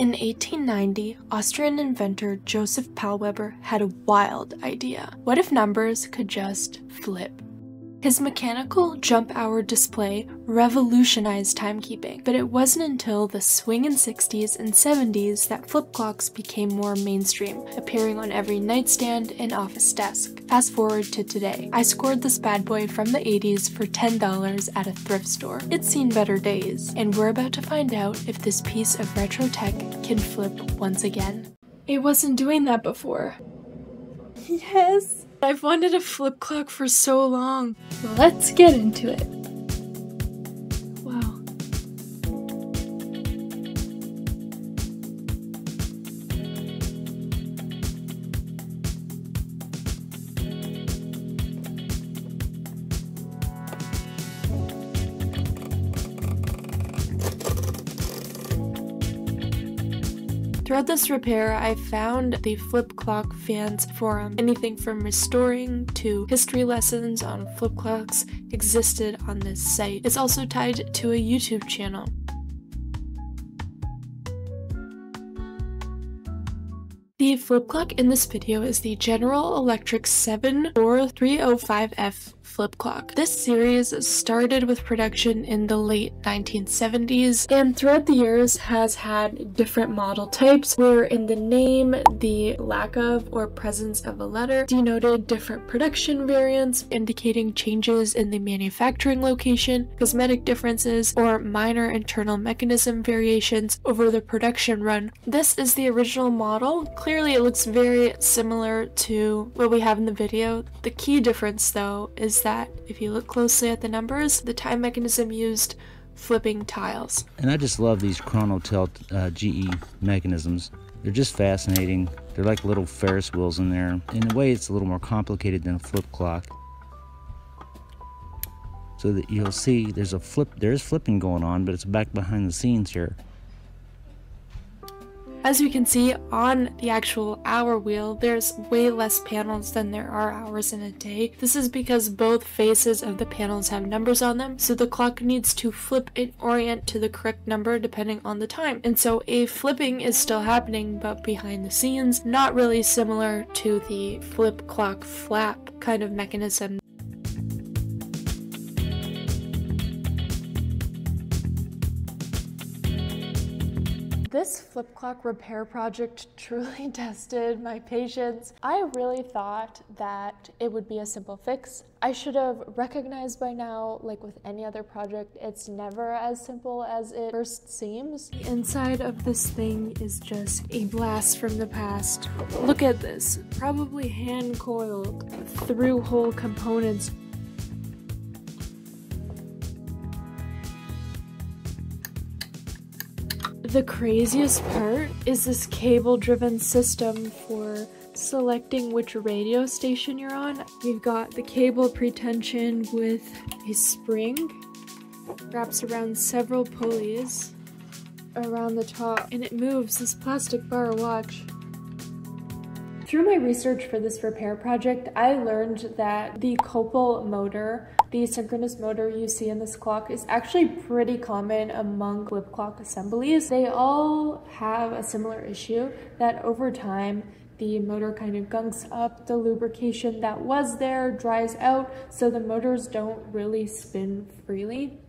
In 1890, Austrian inventor Joseph Pallweber had a wild idea. What if numbers could just flip? His mechanical jump hour display revolutionized timekeeping, but it wasn't until the swinging 60s and 70s that flip clocks became more mainstream, appearing on every nightstand and office desk. Fast forward to today. I scored this bad boy from the 80s for $10 at a thrift store. It's seen better days, and we're about to find out if this piece of retro tech can flip once again. It wasn't doing that before. Yes! I've wanted a flip clock for so long. Let's get into it. This repair, I found the Flip Clock fans forum. Anything from restoring to history lessons on flip clocks existed on this site. It's also tied to a YouTube channel. The flip clock in this video is the General Electric 74305F flip clock. This series started with production in the late 1970s and throughout the years has had different model types where in the name the lack of or presence of a letter denoted different production variants indicating changes in the manufacturing location, cosmetic differences, or minor internal mechanism variations over the production run. This is the original model. Clearly it looks very similar to what we have in the video. The key difference though is that if you look closely at the numbers, the time mechanism used flipping tiles. And I just love these Chronotel uh, GE mechanisms. They're just fascinating. They're like little Ferris wheels in there. In a way, it's a little more complicated than a flip clock. So that you'll see there's a flip, there's flipping going on, but it's back behind the scenes here. As you can see on the actual hour wheel, there's way less panels than there are hours in a day. This is because both faces of the panels have numbers on them, so the clock needs to flip and orient to the correct number depending on the time. And so a flipping is still happening, but behind the scenes, not really similar to the flip clock flap kind of mechanism This flip clock repair project truly tested my patience. I really thought that it would be a simple fix. I should have recognized by now, like with any other project, it's never as simple as it first seems. The inside of this thing is just a blast from the past. Look at this, probably hand coiled through hole components The craziest part is this cable driven system for selecting which radio station you're on. We've got the cable pretension with a spring, wraps around several pulleys around the top, and it moves this plastic bar watch. Through my research for this repair project, I learned that the copal motor, the synchronous motor you see in this clock, is actually pretty common among flip clock assemblies. They all have a similar issue that over time, the motor kind of gunks up, the lubrication that was there dries out, so the motors don't really spin freely.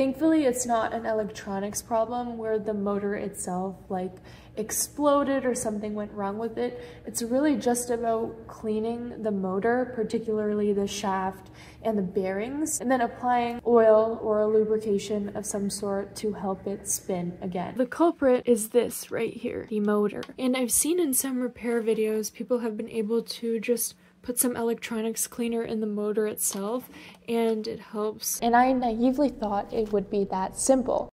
Thankfully, it's not an electronics problem where the motor itself like exploded or something went wrong with it. It's really just about cleaning the motor, particularly the shaft and the bearings, and then applying oil or a lubrication of some sort to help it spin again. The culprit is this right here, the motor. And I've seen in some repair videos, people have been able to just put some electronics cleaner in the motor itself and it helps. And I naively thought it would be that simple.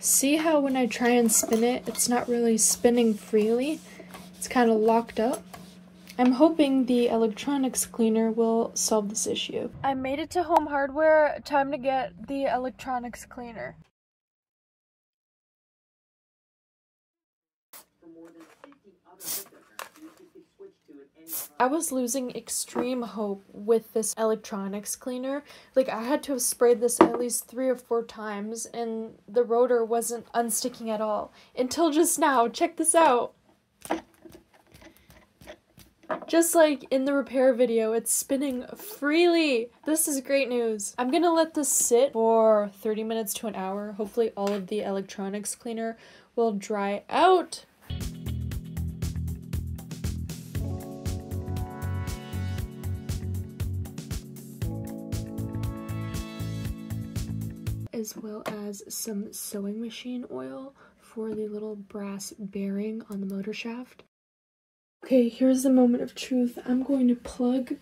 See how when I try and spin it, it's not really spinning freely? It's kind of locked up. I'm hoping the electronics cleaner will solve this issue. I made it to home hardware. Time to get the electronics cleaner. for more than 50 other cryptocurrencies, you could switch to it I was losing extreme hope with this electronics cleaner. Like, I had to have sprayed this at least three or four times, and the rotor wasn't unsticking at all. Until just now. Check this out. Just like in the repair video, it's spinning freely. This is great news. I'm gonna let this sit for 30 minutes to an hour. Hopefully all of the electronics cleaner will dry out. As well as some sewing machine oil for the little brass bearing on the motor shaft. Okay, here's the moment of truth. I'm going to plug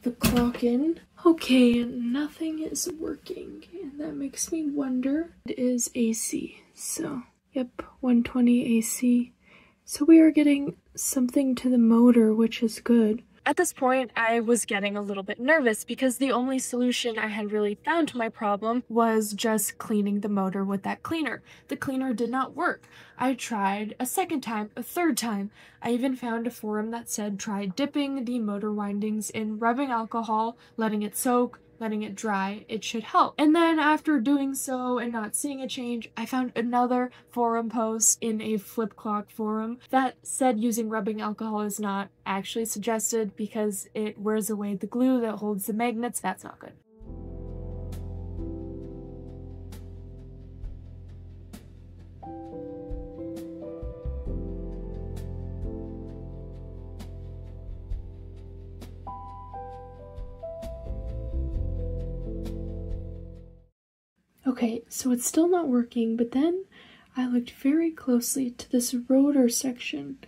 the clock in. Okay, nothing is working, and that makes me wonder. It is AC, so, yep, 120 AC. So we are getting something to the motor, which is good. At this point, I was getting a little bit nervous because the only solution I had really found to my problem was just cleaning the motor with that cleaner. The cleaner did not work. I tried a second time, a third time. I even found a forum that said try dipping the motor windings in rubbing alcohol, letting it soak, letting it dry, it should help. And then after doing so and not seeing a change, I found another forum post in a flip clock forum that said using rubbing alcohol is not actually suggested because it wears away the glue that holds the magnets. That's not good. Okay, so it's still not working, but then I looked very closely to this rotor section,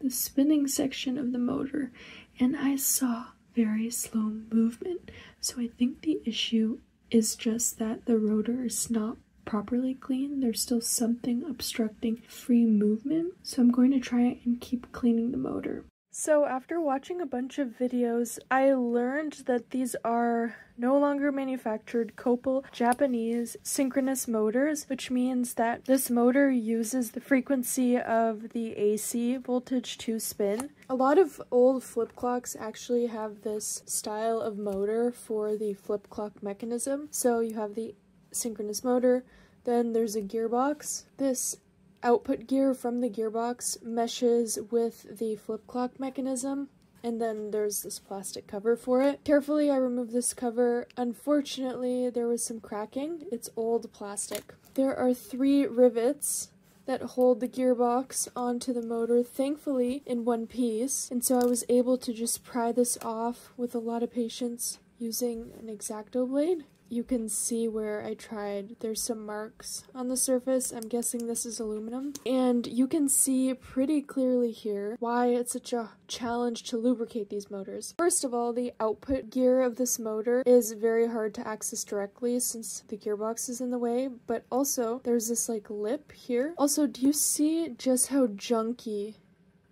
the spinning section of the motor, and I saw very slow movement. So I think the issue is just that the rotor is not properly clean. There's still something obstructing free movement. So I'm going to try and keep cleaning the motor. So after watching a bunch of videos, I learned that these are no longer manufactured Copal Japanese synchronous motors, which means that this motor uses the frequency of the AC voltage to spin. A lot of old flip clocks actually have this style of motor for the flip clock mechanism. So you have the synchronous motor, then there's a gearbox. This output gear from the gearbox meshes with the flip clock mechanism and then there's this plastic cover for it. Carefully I removed this cover. Unfortunately there was some cracking. It's old plastic. There are three rivets that hold the gearbox onto the motor, thankfully in one piece, and so I was able to just pry this off with a lot of patience using an X-Acto blade you can see where I tried. There's some marks on the surface. I'm guessing this is aluminum. And you can see pretty clearly here why it's such a challenge to lubricate these motors. First of all, the output gear of this motor is very hard to access directly since the gearbox is in the way, but also there's this like lip here. Also, do you see just how junky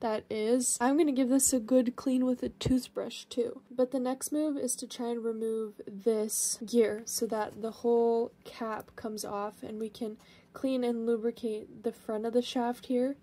that is. I'm gonna give this a good clean with a toothbrush too. But the next move is to try and remove this gear so that the whole cap comes off and we can clean and lubricate the front of the shaft here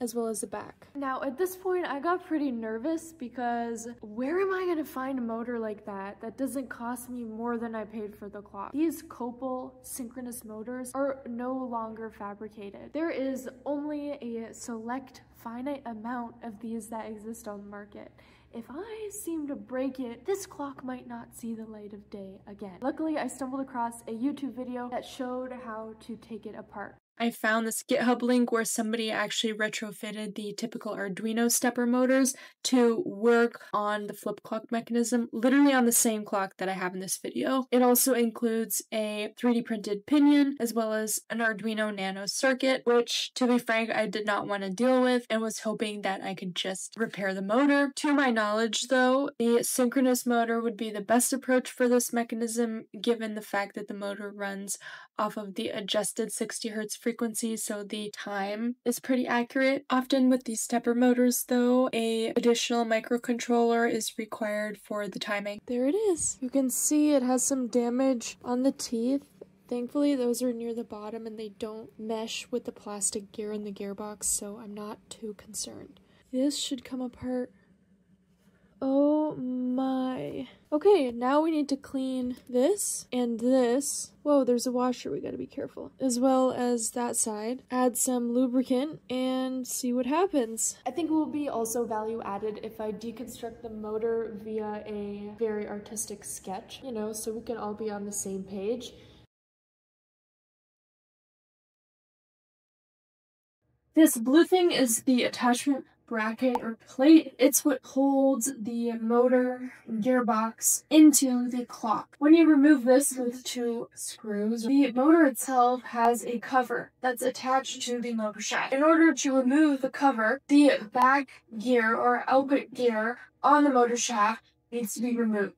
as well as the back. Now at this point I got pretty nervous because where am I gonna find a motor like that that doesn't cost me more than I paid for the clock? These Copal synchronous motors are no longer fabricated. There is only a select finite amount of these that exist on the market. If I seem to break it, this clock might not see the light of day again. Luckily, I stumbled across a YouTube video that showed how to take it apart. I found this GitHub link where somebody actually retrofitted the typical Arduino stepper motors to work on the flip clock mechanism, literally on the same clock that I have in this video. It also includes a 3D printed pinion as well as an Arduino Nano circuit, which to be frank, I did not want to deal with and was hoping that I could just repair the motor. To my knowledge though, the synchronous motor would be the best approach for this mechanism given the fact that the motor runs off of the adjusted 60 hertz frequency, so the time is pretty accurate. Often with these stepper motors though, a additional microcontroller is required for the timing. There it is. You can see it has some damage on the teeth. Thankfully, those are near the bottom and they don't mesh with the plastic gear in the gearbox, so I'm not too concerned. This should come apart Oh my. Okay, now we need to clean this and this. Whoa, there's a washer, we gotta be careful. As well as that side. Add some lubricant and see what happens. I think it will be also value added if I deconstruct the motor via a very artistic sketch, you know, so we can all be on the same page. This blue thing is the attachment bracket or plate. It's what holds the motor gearbox into the clock. When you remove this with two screws, the motor itself has a cover that's attached to the motor shaft. In order to remove the cover, the back gear or output gear on the motor shaft needs to be removed.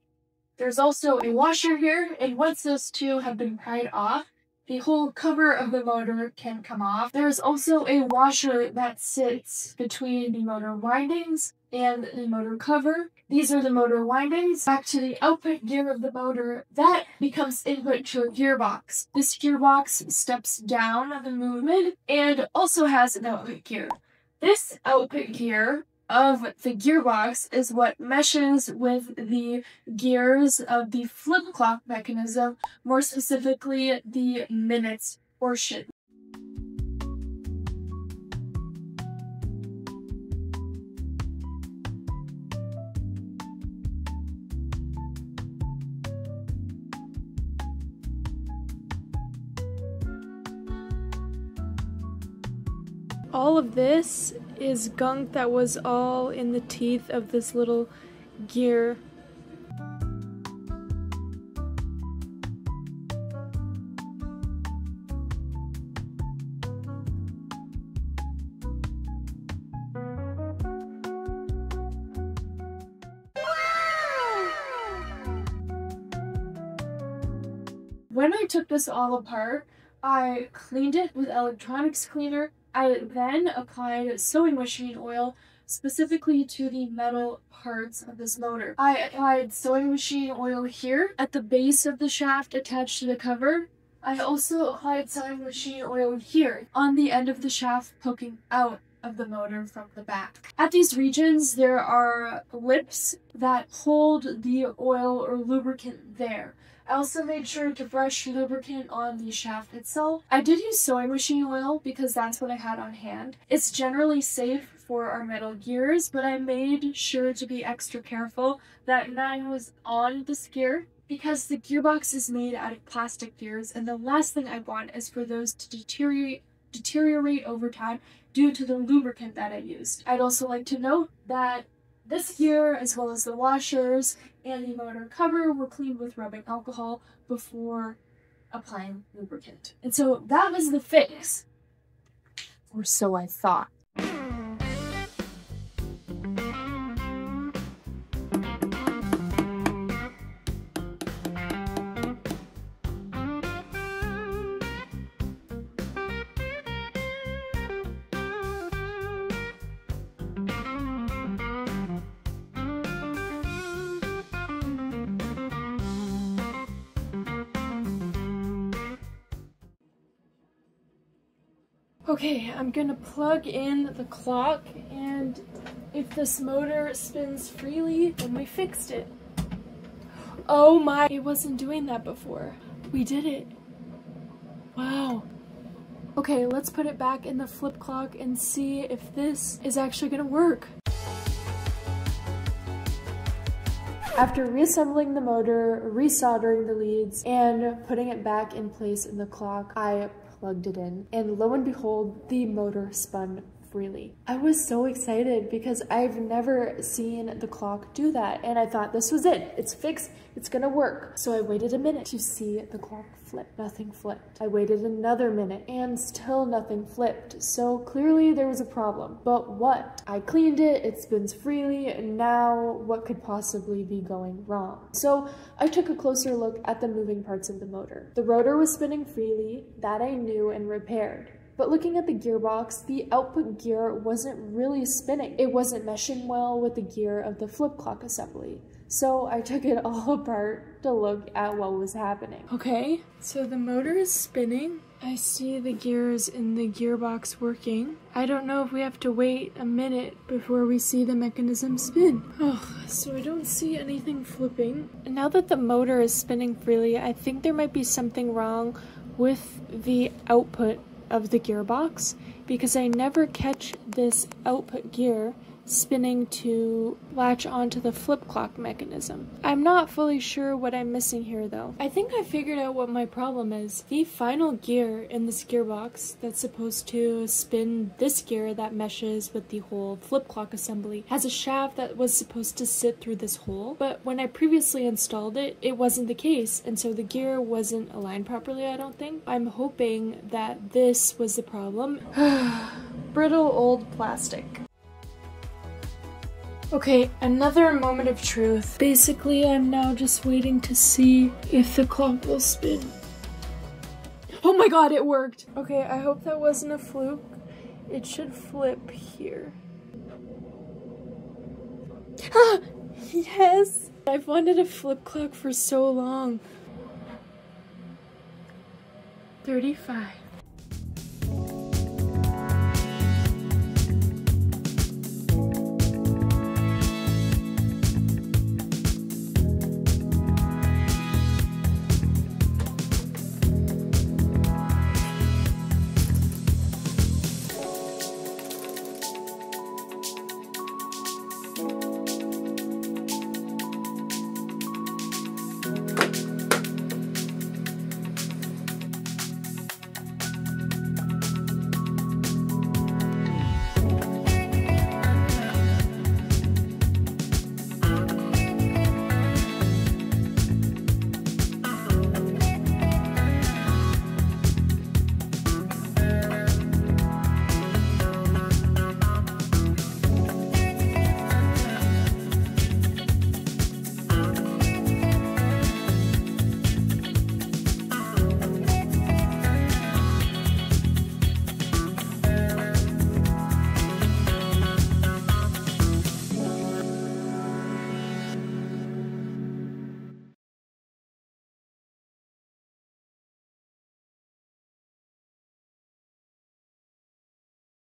There's also a washer here, and once those two have been pried off, the whole cover of the motor can come off. There's also a washer that sits between the motor windings and the motor cover. These are the motor windings. Back to the output gear of the motor, that becomes input to a gearbox. This gearbox steps down the movement and also has an output gear. This output gear of the gearbox is what meshes with the gears of the flip clock mechanism, more specifically the minutes portion. all of this is gunk that was all in the teeth of this little gear. When I took this all apart, I cleaned it with electronics cleaner I then applied sewing machine oil specifically to the metal parts of this motor. I applied sewing machine oil here at the base of the shaft attached to the cover. I also applied sewing machine oil here on the end of the shaft poking out of the motor from the back. At these regions, there are lips that hold the oil or lubricant there. I also made sure to brush lubricant on the shaft itself. I did use sewing machine oil because that's what I had on hand. It's generally safe for our metal gears, but I made sure to be extra careful that none was on this gear because the gearbox is made out of plastic gears and the last thing I want is for those to deteriorate deteriorate over time due to the lubricant that I used. I'd also like to note that this gear, as well as the washers and the motor cover, were cleaned with rubbing alcohol before applying lubricant. And so that was the fix. Or so I thought. Okay, I'm gonna plug in the clock and if this motor spins freely, then we fixed it. Oh my, it wasn't doing that before. We did it. Wow. Okay, let's put it back in the flip clock and see if this is actually gonna work. After reassembling the motor, resoldering the leads, and putting it back in place in the clock, I plugged it in, and lo and behold, the motor spun freely. I was so excited because I've never seen the clock do that and I thought this was it. It's fixed. It's gonna work. So I waited a minute to see the clock flip. Nothing flipped. I waited another minute and still nothing flipped. So clearly there was a problem. But what? I cleaned it, it spins freely, and now what could possibly be going wrong? So I took a closer look at the moving parts of the motor. The rotor was spinning freely, that I knew and repaired. But looking at the gearbox, the output gear wasn't really spinning. It wasn't meshing well with the gear of the flip clock assembly. So I took it all apart to look at what was happening. Okay, so the motor is spinning. I see the gears in the gearbox working. I don't know if we have to wait a minute before we see the mechanism spin. Oh, so I don't see anything flipping. And now that the motor is spinning freely, I think there might be something wrong with the output of the gearbox because I never catch this output gear spinning to latch onto the flip clock mechanism. I'm not fully sure what I'm missing here though. I think I figured out what my problem is. The final gear in this gearbox that's supposed to spin this gear that meshes with the whole flip clock assembly has a shaft that was supposed to sit through this hole, but when I previously installed it, it wasn't the case, and so the gear wasn't aligned properly, I don't think. I'm hoping that this was the problem. Brittle old plastic. Okay, another moment of truth. Basically, I'm now just waiting to see if the clock will spin. Oh my god, it worked! Okay, I hope that wasn't a fluke. It should flip here. Ah! Yes! I've wanted a flip clock for so long. 35.